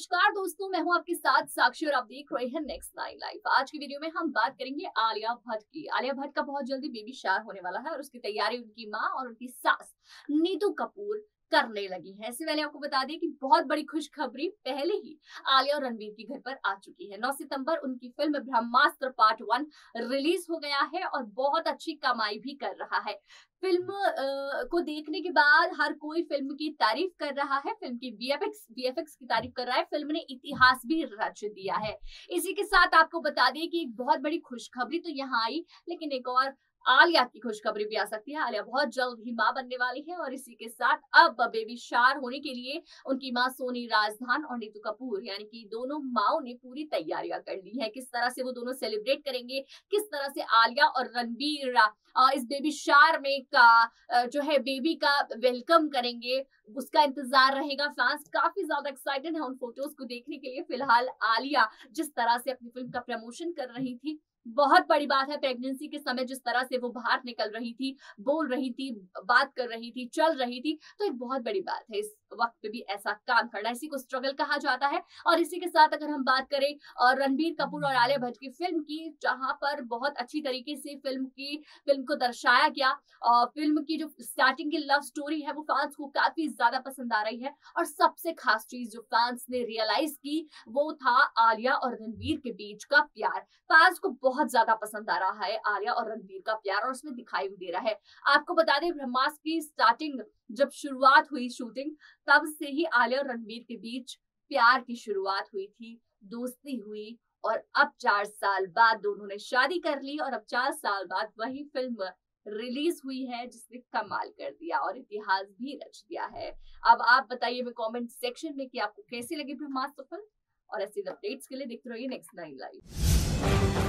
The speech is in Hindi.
दोस्तों, मैं हूँ आपके साथ साक्षी और आप देख रहे हैं नेक्स्ट नाइन लाइफ आज की वीडियो में हम बात करेंगे आलिया भट्ट की। आलिया भट्ट का बहुत जल्दी बेबी शार होने वाला है और उसकी तैयारी, उनकी माँ और उनकी सास नीतू कपूर करने लगी है। इससे पहले आपको बता दें कि बहुत बड़ी खुशखबरी पहले ही आलिया और रणवीर के घर पर आ चुकी है। 9 सितंबर उनकी film Brahmastra part one release हो गया है और बहुत अच्छी कमाई भी कर रहा है। फ़िल्म को देखने के बाद हर कोई फ़िल्म की तारीफ़ कर रहा है, फ़िल्म की वीएफएक्स वीएफएक्स की तारीफ़ कर रहा है, फ़िल्म ने इतिहास भी रच दिया है। इसी के साथ आपको बता दें कि एक बहुत बड़ी खुशखबरी तो यहाँ आई, लेकिन एक और आलिया की खुशखबरी भी आ सकती है। आलिया बहुत जल्द ही माँ बनने वाली है और इसी के साथ अब बेबी शार होने के लिए उनकी माँ सोनी राजधान और नीतू कपूर, यानी कि दोनों माओ ने पूरी तैयारियाँ कर ली है। किस तरह से वो दोनों सेलिब्रेट करेंगे, किस तरह से आलिया और रणबीर इस बेबी शार में का जो है बेबी का वेलकम करेंगे, उसका इंतज़ार रहेगा फैंस काफ़ी ज़्यादा एक्साइटेड है उन फ़ोटोज़ को देखने के लिए। फ़िलहाल आलिया जिस तरह से अपनी फ़िल्म का प्रमोशन कर रही थी बहुत बड़ी बात है प्रेगनेंसी के समय जिस तरह से वो बाहर निकल रही थी, बोल रही थी, बात कर रही थी, चल रही थी तो एक बहुत बड़ी बात है, इस वक्त पे भी ऐसा काम करना, इसी को स्ट्रगल कहा जाता है। और इसी के साथ अगर हम बात करें, और रणबीर कपूर और आलिया भट्ट की फ़िल्म की, जहाँ पर बहुत अच्छी तरीके से फ़िल्म की फ़िल्म को दर्शाया गया, और फ़िल्म की जो स्टार्टिंग की लव स्टोरी है, वो फैंस को काफ़ी ज़्यादा पसंद आ रही है। और सबसे खास चीज़ जो फैंस ने रियलाइज़ की, वो था आलिया और रणबीर के बीच का प्यार। फैंस को बहुत ज़्यादा पसंद आ रहा है आलिया और रणबीर का प्यार, और उसमें दिखाई भी दे रहा है। आपको बता दें ब्रह्मास्त्र की स्टार्टिंग जब शुरुआत हुई शूटिंग तब से ही आलिया और रणबीर के बीच प्यार की शुरुआत हुई थी, दोस्ती हुई, और अब चार साल बाद दोनों ने शादी कर ली, और अब चार साल बाद वही फ़िल्म रिलीज़ हुई है, जिसने कमाल कर दिया और इतिहास भी रच दिया है। अब आप बताइए कमेंट सेक्शन में कि आपको कैसी लगी ब्रह्मास्त्र फ़िल्म और ऐसे अपडेट्स के लिए देखते रहिए नेक्स्ट नाइन लाइव